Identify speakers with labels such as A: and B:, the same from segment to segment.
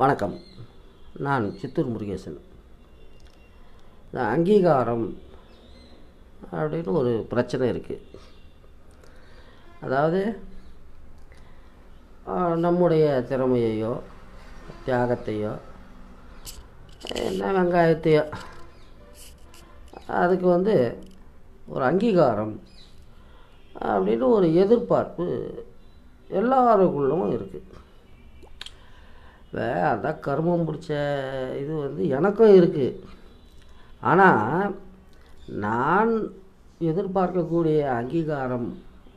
A: வணக்கம் நான் சித்தூர் முருகேசன் இந்த அங்கீகாரம் அப்படின்னு ஒரு பிரச்சனை இருக்குது அதாவது நம்முடைய திறமையையோ தியாகத்தையோ என்ன வெங்காயத்தையோ அதுக்கு வந்து ஒரு அங்கீகாரம் அப்படின்னு ஒரு எதிர்பார்ப்பு எல்லாருக்குள்ளவும் இருக்குது இப்போ அதான் கர்மம் பிடிச்ச இது வந்து எனக்கும் இருக்குது ஆனால் நான் எதிர்பார்க்கக்கூடிய அங்கீகாரம்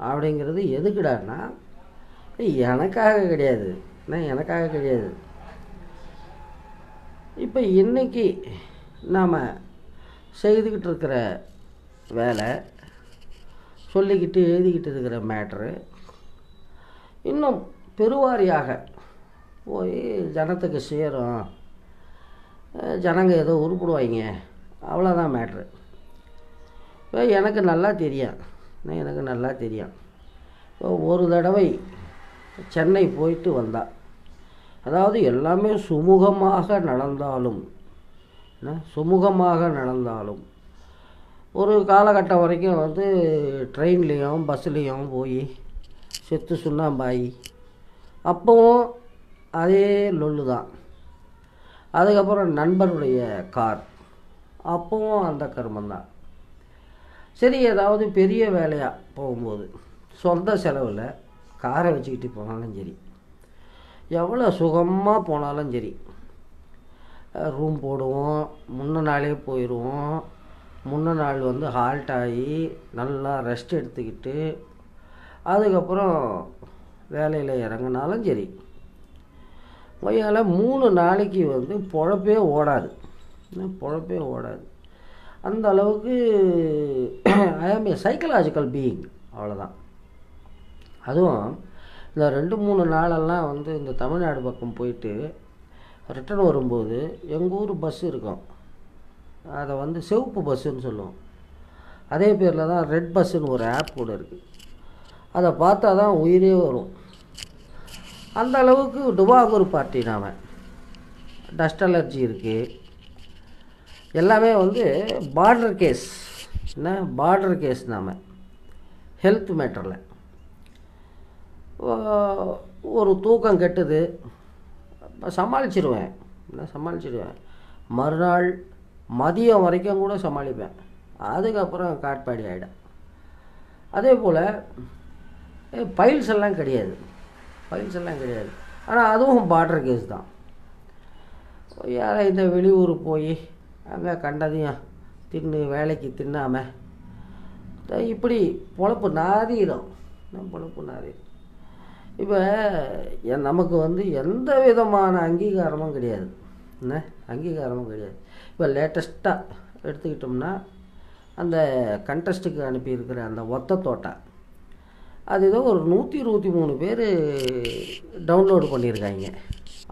A: அப்படிங்கிறது எதுக்குடான்னா எனக்காக கிடையாது நான் எனக்காக கிடையாது இப்போ இன்றைக்கி நாம் செய்துக்கிட்டு இருக்கிற வேலை சொல்லிக்கிட்டு எழுதிக்கிட்டு இருக்கிற மேட்ரு இன்னும் பெருவாரியாக போய் ஜனத்துக்கு சேரும் ஜனங்க ஏதோ உருப்பிடுவாங்க அவ்வளோதான் மேட்ரு இப்போ எனக்கு நல்லா தெரியும் எனக்கு நல்லா தெரியும் இப்போ ஒரு தடவை சென்னை போயிட்டு வந்தா அதாவது எல்லாமே சுமூகமாக நடந்தாலும் சுமூகமாக நடந்தாலும் ஒரு காலகட்டம் வரைக்கும் வந்து ட்ரெயின்லேயும் பஸ்லேயும் போய் செத்து சுண்ணாம்பாயி அப்போவும் அதே லொல்லு தான் அதுக்கப்புறம் நண்பருடைய கார் அப்பவும் அந்த கருமந்தான் சரி ஏதாவது பெரிய வேலையாக போகும்போது சொந்த செலவில் காரை வச்சுக்கிட்டு போனாலும் சரி எவ்வளோ சுகமாக போனாலும் சரி ரூம் போடுவோம் முன்ன நாளே போயிடுவோம் முன்ன நாள் வந்து ஹால்ட் ஆகி நல்லா ரெஸ்ட் எடுத்துக்கிட்டு அதுக்கப்புறம் வேலையில் இறங்கினாலும் சரி கொய்யாவில் மூணு நாளைக்கு வந்து பொழப்பே ஓடாது பொழப்பே ஓடாது அந்த அளவுக்கு ஐ ஆம் ஏ சைக்கலாஜிக்கல் பீயிங் அவ்வளோதான் அதுவும் இந்த ரெண்டு மூணு நாளெல்லாம் வந்து இந்த தமிழ்நாடு பக்கம் போயிட்டு ரிட்டர்ன் வரும்போது எங்கள் ஊர் பஸ் இருக்கும் அதை வந்து செவப்பு பஸ்ஸுன்னு சொல்லுவோம் அதே பேரில் தான் ரெட் பஸ்ஸுன்னு ஒரு ஆப் கூட இருக்குது அதை பார்த்தா தான் உயிரே வரும் அந்த அளவுக்கு ஒரு பார்ட்டி நாம் டஸ்ட் அலர்ஜி இருக்குது எல்லாமே வந்து பார்டர் கேஸ் என்ன பார்டர் கேஸ் நாம் ஹெல்த் மேட்டரில் ஒரு தூக்கம் கெட்டுது சமாளிச்சிடுவேன் என்ன சமாளிச்சிடுவேன் மறுநாள் மதியம் வரைக்கும் கூட சமாளிப்பேன் அதுக்கப்புறம் காட்பாடி ஆகிடும் அதே போல் பைல்ஸ் எல்லாம் கிடையாது ஃபைல்ஸ் கிடையாது ஆனால் அதுவும் பார்டர் கேஸ் தான் யாரை இந்த வெளியூர் போய் அங்கே கண்டதையும் தின்னு வேலைக்கு தின்னாமல் இப்படி பொழப்பு நாரீரம் நம்ம பொழப்பு நாரிடும் இப்போ என் நமக்கு வந்து எந்த விதமான அங்கீகாரமும் கிடையாது என்ன அங்கீகாரமும் கிடையாது இப்போ லேட்டஸ்ட்டாக எடுத்துக்கிட்டோம்னா அந்த கண்டஸ்ட்டுக்கு அனுப்பியிருக்கிற அந்த ஒத்த தோட்டம் அது ஏதோ ஒரு நூற்றி இருபத்தி மூணு பேர் டவுன்லோடு பண்ணியிருக்காங்க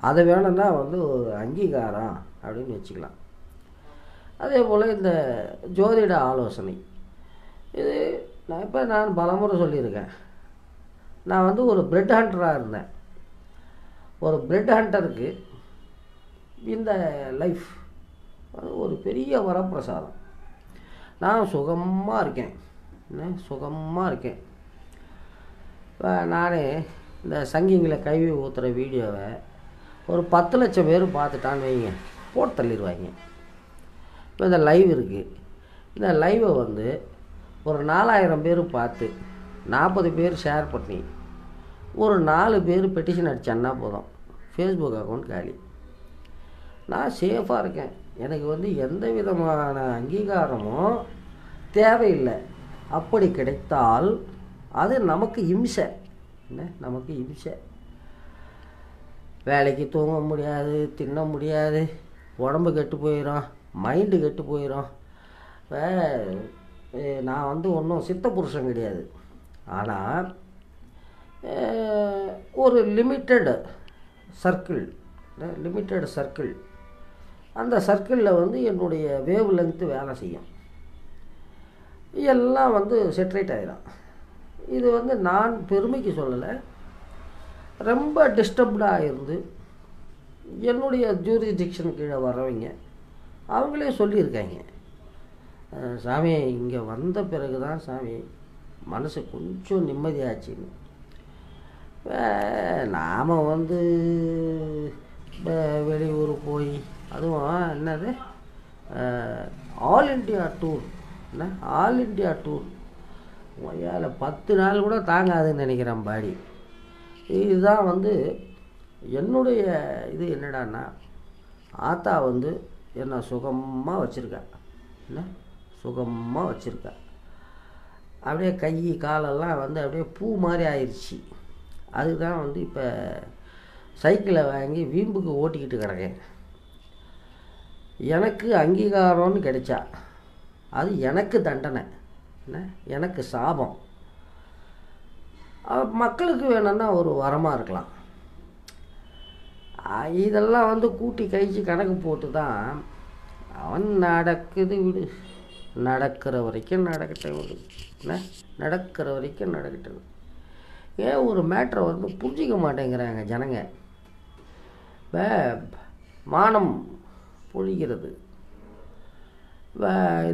A: அதை வேணும்னா வந்து ஒரு அங்கீகாரம் அப்படின்னு வச்சுக்கலாம் அதே போல் இந்த ஜோதிட ஆலோசனை இது நான் இப்போ நான் பலமுறை சொல்லியிருக்கேன் நான் வந்து ஒரு பிரெட் ஹண்டராக இருந்தேன் ஒரு பிரெட் ஹண்டருக்கு இந்த லைஃப் ஒரு பெரிய வரப்பிரசாதம் நான் சுகமாக இருக்கேன் சுகமாக இருக்கேன் நானே இந்த சங்கிங்களை கைவி ஊற்றுற வீடியோவை ஒரு பத்து லட்சம் பேர் பார்த்துட்டான்னு வைங்க போட்டு தள்ளிடுவாங்க இப்போ இந்த லைவ் இருக்குது இந்த லைவை வந்து ஒரு நாலாயிரம் பேர் பார்த்து நாற்பது பேர் ஷேர் பண்ணி ஒரு நாலு பேர் பெட்டிஷன் அடித்தான்னா போதும் ஃபேஸ்புக் அக்கௌண்ட் காலி நான் சேஃபாக இருக்கேன் எனக்கு வந்து எந்த விதமான அங்கீகாரமும் தேவையில்லை அப்படி கிடைத்தால் அது நமக்கு இம்சை என்ன நமக்கு இம்சை வேலைக்கு தூங்க முடியாது தின்ன முடியாது உடம்பு கெட்டு போயிடும் மைண்டு கெட்டு போயிடும் நான் வந்து ஒன்றும் சித்த புருஷன் கிடையாது ஆனால் ஒரு லிமிட்டடு சர்க்கிள் லிமிட்டடு சர்க்கிள் அந்த சர்க்கிளில் வந்து என்னுடைய வேவ் லென்த்து வேலை செய்யும் எல்லாம் வந்து செட்ரேட் ஆகிடும் இது வந்து நான் பெருமைக்கு சொல்லலை ரொம்ப டிஸ்டர்ப்டாக இருந்து என்னுடைய ஜூரிடிக்ஷன் கீழே வரவங்க அவங்களே சொல்லியிருக்காங்க சாமி இங்கே வந்த பிறகு தான் சாமி மனசு கொஞ்சம் நிம்மதியாச்சுன்னு நாம் வந்து வெளியூர் போய் அதுவும் என்னது ஆல் இண்டியா டூர் என்ன ஆல் இண்டியா டூர் ஏழை பத்து நாள் கூட தாங்காதுன்னு நினைக்கிறேன் பாடி இதுதான் வந்து என்னுடைய இது என்னடான்னா ஆத்தா வந்து என்னை சுகமாக வச்சுருக்கா என்ன சுகமாக வச்சுருக்கா அப்படியே கை காலெல்லாம் வந்து அப்படியே பூ மாதிரி ஆயிடுச்சு அதுதான் வந்து இப்போ சைக்கிளை வாங்கி வீம்புக்கு ஓட்டிக்கிட்டு கிடக்கேன் எனக்கு அங்கீகாரம்னு கிடைச்சா அது எனக்கு தண்டனை என்ன எனக்கு சாபம் மக்களுக்கு வேணும்னா ஒரு வரமாக இருக்கலாம் இதெல்லாம் வந்து கூட்டி கழிச்சு கணக்கு போட்டு தான் அவன் நடக்குது விடு நடக்கிற வரைக்கும் நடக்கட்டும் விடு என்ன நடக்கிற வரைக்கும் நடக்கட்டும் ஏன் ஒரு மேட்ரை வந்து புரிஞ்சிக்க மாட்டேங்கிறாங்க ஜனங்க இப்போ மானம் பொழிகிறது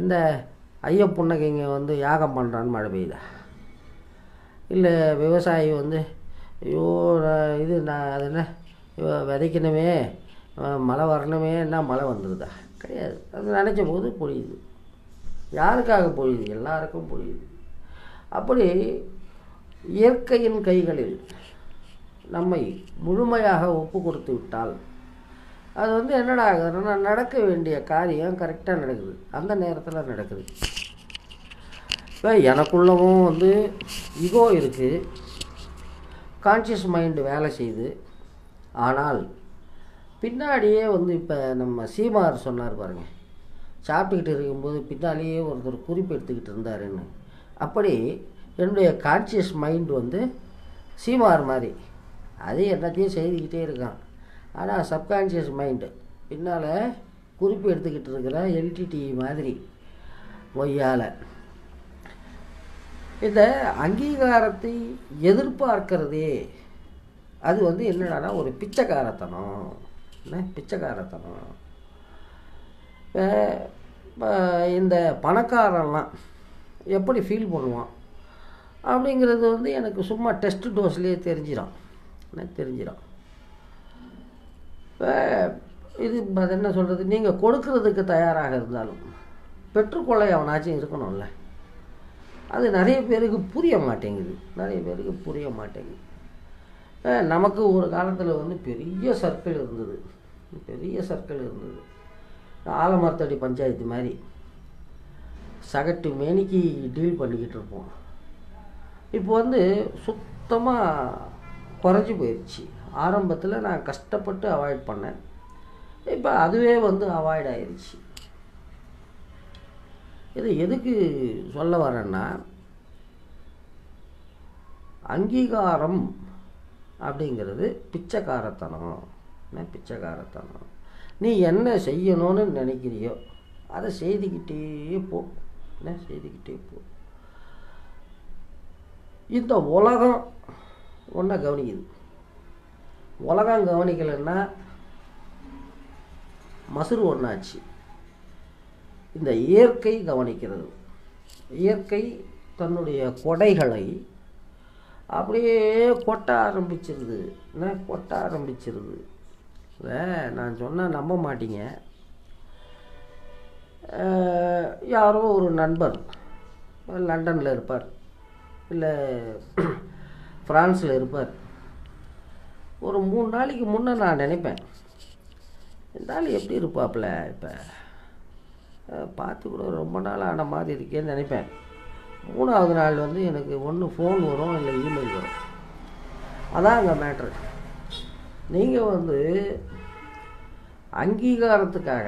A: இந்த ஐய புன்னகைங்க வந்து யாகம் பண்ணுறான்னு மழை பெய்யுதா இல்லை விவசாயி வந்து ஐயோ இது நான் அது என்ன விதைக்கணுமே மழை வரணுமே என்ன மழை வந்துடுதா கிடையாது அது நினச்ச போது புரியுது யாருக்காக புரியுது எல்லாருக்கும் புரியுது அப்படி இயற்கையின் கைகளில் நம்மை முழுமையாக ஒப்பு கொடுத்து விட்டால் அது வந்து என்னடா ஆகுதுன்னா நடக்க வேண்டிய காரியம் கரெக்டாக நடக்குது அந்த நேரத்தில் நடக்குது இப்போ எனக்குள்ளவும் வந்து இகோ இருக்குது கான்ஷியஸ் மைண்டு வேலை செய்யுது ஆனால் பின்னாடியே வந்து இப்போ நம்ம சீமார் சொன்னார் பாருங்கள் சாப்பிட்டுக்கிட்டு இருக்கும்போது பின்னாலேயே ஒருத்தர் குறிப்பு எடுத்துக்கிட்டு இருந்தாருன்னு அப்படி என்னுடைய கான்ஷியஸ் மைண்டு வந்து சீமார் மாதிரி அதே எல்லாத்தையும் செய்துக்கிட்டே இருக்கான் ஆனால் சப்கான்ஷியஸ் மைண்டு பின்னால் குறிப்பு எடுத்துக்கிட்டு இருக்கிற எல்டிடி மாதிரி பொய்யால் இந்த அங்கீகாரத்தை எதிர்பார்க்கிறதே அது வந்து என்னடானா ஒரு பிச்சைக்காரத்தனம் என்ன பிச்சைக்காரத்தனம் இப்போ இந்த பணக்காரெல்லாம் எப்படி ஃபீல் பண்ணுவான் அப்படிங்கிறது வந்து எனக்கு சும்மா டெஸ்ட் டோஸ்லேயே தெரிஞ்சிடும் என்ன தெரிஞ்சிடும் இது அது என்ன சொல்கிறது நீங்கள் கொடுக்கறதுக்கு தயாராக இருந்தாலும் பெற்றுக்கொள்ள அவனாச்சும் இருக்கணும்ல அது நிறைய பேருக்கு புரிய மாட்டேங்குது நிறைய பேருக்கு புரிய மாட்டேங்குது நமக்கு ஒரு காலத்தில் வந்து பெரிய சர்க்கிள் இருந்தது பெரிய சர்க்கிள் இருந்தது ஆலமரத்தடி பஞ்சாயத்து மாதிரி சகட்டு மேனிக்கு டீல் பண்ணிக்கிட்டு இருப்போம் இப்போ வந்து சுத்தமாக குறைஞ்சி போயிடுச்சு ஆரம்பத்தில் நான் கஷ்டப்பட்டு அவாய்ட் பண்ணேன் இப்போ அதுவே வந்து அவாய்ட் ஆயிடுச்சு இது எதுக்கு சொல்ல வரேன்னா அங்கீகாரம் அப்படிங்கிறது பிச்சைக்காரத்தனம் பிச்சைக்காரத்தனம் நீ என்ன செய்யணும்னு நினைக்கிறியோ அதை செய்துக்கிட்டே போ என்ன செய்துக்கிட்டே போ இந்த உலகம் ஒன்றை கவனிக்குது உலகம் கவனிக்கலைன்னா மசூர் ஒன்றாச்சு இந்த இயற்கை கவனிக்கிறது இயற்கை தன்னுடைய கொடைகளை அப்படியே கொட்ட ஆரம்பிச்சிருது என்ன கொட்ட ஆரம்பிச்சிருது இல்லை நான் சொன்னால் நம்ப மாட்டீங்க யாரோ ஒரு நண்பர் லண்டனில் இருப்பார் இல்லை ஃப்ரான்ஸில் இருப்பார் ஒரு மூணு நாளைக்கு முன்னே நான் நினைப்பேன் இந்த ஆள் எப்படி இருப்பாப்புல இப்போ பார்த்து கூட ரொம்ப நாள் ஆன மாதிரி இருக்கேன்னு நினைப்பேன் மூணாவது நாள் வந்து எனக்கு ஒன்று ஃபோன் வரும் இல்லை இமெயில் வரும் அதான் அங்கே மேட்ரு நீங்கள் வந்து அங்கீகாரத்துக்காக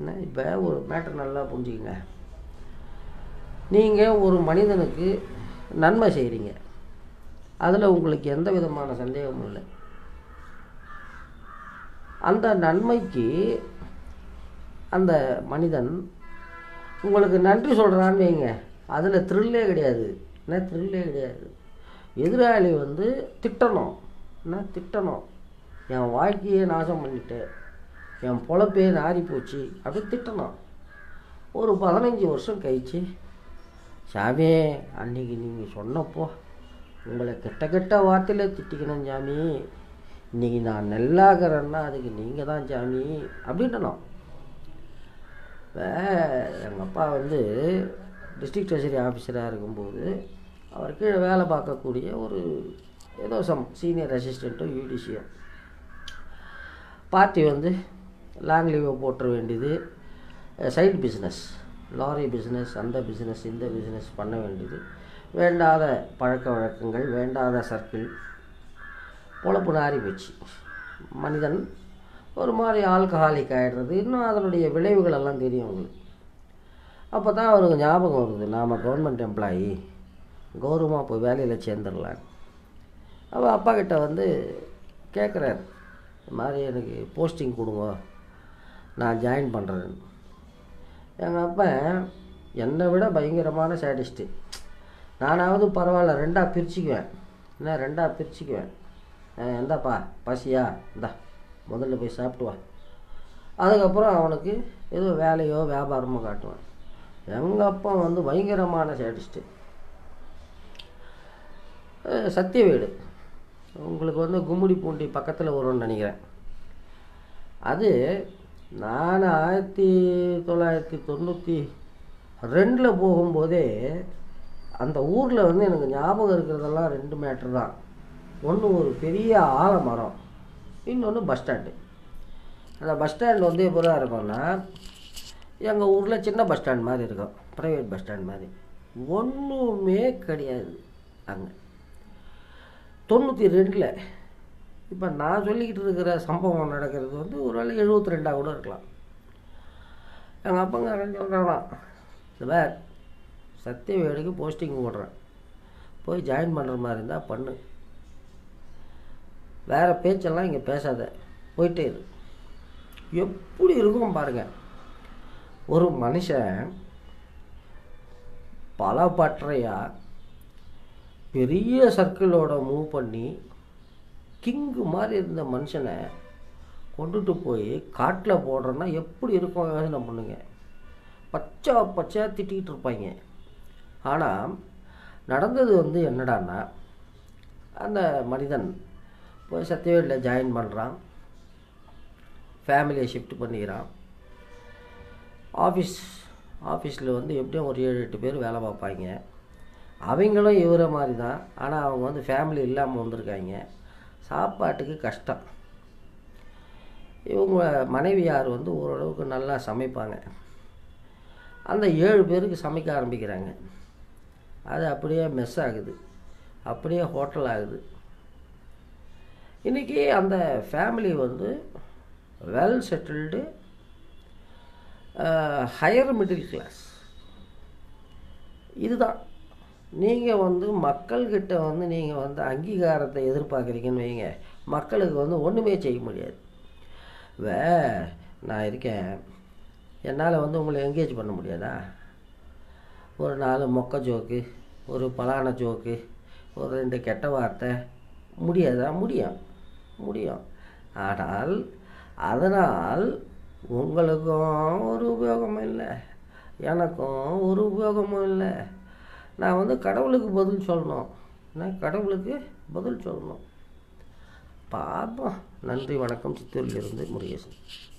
A: என்ன இப்போ ஒரு மேட்ரு நல்லா புரிஞ்சுக்கங்க நீங்கள் ஒரு மனிதனுக்கு நன்மை செய்கிறீங்க அதில் உங்களுக்கு எந்த விதமான சந்தேகமும் இல்லை அந்த நன்மைக்கு அந்த மனிதன் உங்களுக்கு நன்றி சொல்கிறான்னு வைங்க அதில் த்ரில்லே கிடையாது என்ன த்ரில்லே கிடையாது எதிராளி வந்து திட்டணும் என்ன திட்டணும் என் வாழ்க்கையே நாசம் பண்ணிட்டேன் என் பொழப்பே நாரி போச்சு அப்படி திட்டணும் ஒரு பதினஞ்சு வருஷம் கழிச்சு சாமி அன்றைக்கி நீங்கள் சொன்னப்போ உங்களை கெட்ட கெட்ட வார்த்தையில் திட்டிக்கணும் சாமி இன்றைக்கி நான் நெல்லாகிறேன்னா அதுக்கு நீங்கள் தான் சாமி அப்படின்ட்டணும் எங்கள் அப்பா வந்து டிஸ்ட்ரிக்ட் ட்ரெஷரி ஆஃபீஸராக இருக்கும்போது அவர் கீழே வேலை பார்க்கக்கூடிய ஒரு ஏதோ சம் சீனியர் அசிஸ்டண்ட்டோ யூடிசியோ பார்ட்டி வந்து லாங் லீவை போட்டுற வேண்டியது சைட் பிஸ்னஸ் லாரி பிஸ்னஸ் அந்த பிஸ்னஸ் இந்த பிஸ்னஸ் பண்ண வேண்டியது வேண்டாத பழக்க வழக்கங்கள் வேண்டாத சர்க்கிள் பொழப்பு நாரி போச்சு மனிதன் ஒரு மாதிரி ஆல்கஹாலிக் ஆகிடுறது இன்னும் அதனுடைய விளைவுகள் எல்லாம் தெரியும் அவங்களுக்கு அப்போ தான் அவருக்கு ஞாபகம் வருது நாம் கவர்மெண்ட் எம்ப்ளாயி கௌரவமாக போய் வேலையில் சேர்ந்துடலாம் அவள் அப்பா கிட்ட வந்து கேட்குறாரு இது மாதிரி எனக்கு போஸ்டிங் கொடுங்க நான் ஜாயின் பண்ணுறேன் எங்கள் அப்பா என்னை விட பயங்கரமான சேடிஸ்ட்டு நானாவது பரவாயில்ல ரெண்டாக பிரிச்சுக்குவேன் என்ன ரெண்டாக பிரிச்சுக்குவேன் எந்தாப்பா பசியா இந்தா முதல்ல போய் சாப்பிடுவான் அதுக்கப்புறம் அவனுக்கு ஏதோ வேலையோ வியாபாரமோ காட்டுவான் எங்கள் அப்பா வந்து பயங்கரமான சேடிஸ்ட்டு சத்திய வீடு உங்களுக்கு வந்து கும்முடி பூண்டி பக்கத்தில் வரும்னு நினைக்கிறேன் அது நான் ஆயிரத்தி தொள்ளாயிரத்தி தொண்ணூற்றி ரெண்டில் போகும்போதே அந்த ஊரில் வந்து எனக்கு ஞாபகம் இருக்கிறதெல்லாம் ரெண்டு மேட்ரு தான் ஒன்று ஒரு பெரிய ஆலமரம் இன்னொன்று பஸ் ஸ்டாண்டு அந்த பஸ் ஸ்டாண்ட் வந்து எப்படி தான் இருக்கும்னா எங்கள் ஊரில் சின்ன பஸ் ஸ்டாண்ட் மாதிரி இருக்கும் ப்ரைவேட் பஸ் ஸ்டாண்ட் மாதிரி ஒன்றுமே கிடையாது அங்கே தொண்ணூற்றி ரெண்டில் இப்போ நான் சொல்லிக்கிட்டு இருக்கிற சம்பவம் நடக்கிறது வந்து ஒரு வேளை எழுபத்தி ரெண்டாக கூட இருக்கலாம் எங்கள் அப்பங்க சொல்கிறானா இந்த பேர் சத்தியவேடுக்கு போஸ்டிங் போடுறேன் போய் ஜாயின் பண்ணுற மாதிரி இருந்தால் பண்ணு வேறு பேச்செல்லாம் இங்கே பேசாத போயிட்டே இரு எப்படி இருக்கும் பாருங்கள் ஒரு மனுஷன் பல பற்றையாக பெரிய சர்க்கிளோட மூவ் பண்ணி கிங்கு மாதிரி இருந்த மனுஷனை கொண்டுட்டு போய் காட்டில் போடுறோன்னா எப்படி இருக்கும் யோசனை பண்ணுங்க பச்சை பச்சையாக திட்டிகிட்டு இருப்பாங்க ஆனால் நடந்தது வந்து என்னடான்னா அந்த மனிதன் போய் சத்தியவேலில் ஜாயின் பண்ணுறான் ஃபேமிலியை ஷிஃப்ட் பண்ணிக்கிறான் ஆஃபீஸ் ஆஃபீஸில் வந்து எப்படியும் ஒரு ஏழு எட்டு பேர் வேலை பார்ப்பாங்க அவங்களும் இவரை மாதிரி தான் ஆனால் அவங்க வந்து ஃபேமிலி இல்லாமல் வந்திருக்காங்க சாப்பாட்டுக்கு கஷ்டம் இவங்க மனைவியார் வந்து ஓரளவுக்கு நல்லா சமைப்பாங்க அந்த ஏழு பேருக்கு சமைக்க ஆரம்பிக்கிறாங்க அது அப்படியே மெஸ் ஆகுது அப்படியே ஹோட்டல் ஆகுது இன்றைக்கி அந்த ஃபேமிலி வந்து well settled higher middle class இதுதான் நீங்கள் வந்து மக்கள்கிட்ட வந்து நீங்கள் வந்து அங்கீகாரத்தை எதிர்பார்க்குறீங்கன்னு வைங்க மக்களுக்கு வந்து ஒன்றுமே செய்ய முடியாது வே நான் இருக்கேன் என்னால் வந்து உங்களை என்கேஜ் பண்ண முடியாதா ஒரு நாலு மொக்க ஜோக்கு ஒரு பலான ஜோக்கு ஒரு ரெண்டு கெட்ட வார்த்தை முடியாதா முடியும் முடியும் ஆனால் அதனால் உங்களுக்கும் ஒரு உபயோகமும் இல்லை எனக்கும் ஒரு உபயோகமும் இல்லை நான் வந்து கடவுளுக்கு பதில் சொல்லணும் நான் கடவுளுக்கு பதில் சொல்லணும் பார்ப்போம் நன்றி வணக்கம் சித்தூரிலிருந்து முருகேசன்